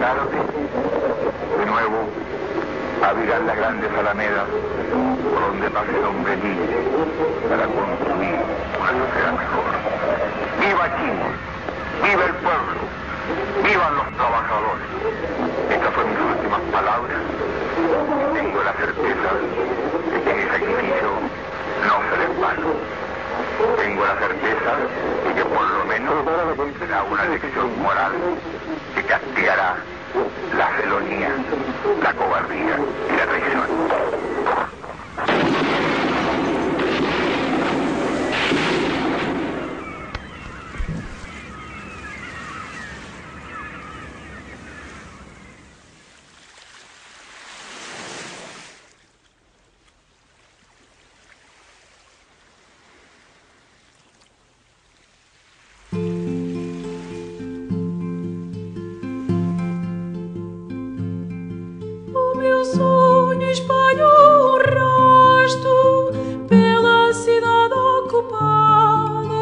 tarde, de nuevo, abrirán las grandes alamedas por donde pase el hombre libre para construir una sociedad mejor. ¡Viva Chile! ¡Viva el pueblo! ¡Vivan los trabajadores! Estas fueron mis últimas palabras. Tengo la certeza de que mi sacrificio no será en vano. Tengo la certeza de que por lo menos será una lección moral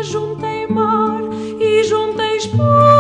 juntei mar e juntei espuma.